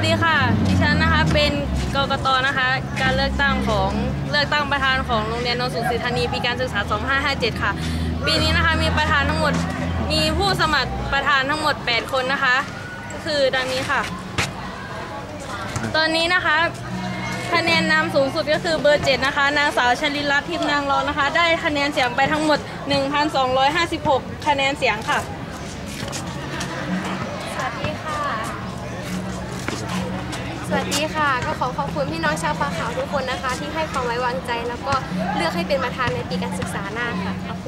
วัสดีค่ะ ดิฉันนะคะเป็นกกตนะคะ การเลือกตั้งของเลือกตั้งประธานของโรงเรียนนนสุสิทธานีปีการศึกษา 2557 ค่ะ ปีนี้นะคะมีประธานทั้งหมดมีผู้สมัครประธานทั้งหมด 8 คนนะคะ ก็คือดังนี้ค่ะ ตอนนี้นะคะคะแนนนำสูงสุดก็คือเบอร์7นะคะ นางสาวชลินรัตน์ทิพย์นางรองนะคะ ได้คะแนนเสียงไปทั้งหมด 1,256 คะแนนเสียงค่ะ สวัสดีค่ะ ก็ขอขอบคุณพี่น้องชาวฟ้าขาวทุกคนนะคะ ที่ให้ความไว้วางใจ แล้วก็เลือกให้เป็นประธานในปีการศึกษาหน้าค่ะขอบคุณ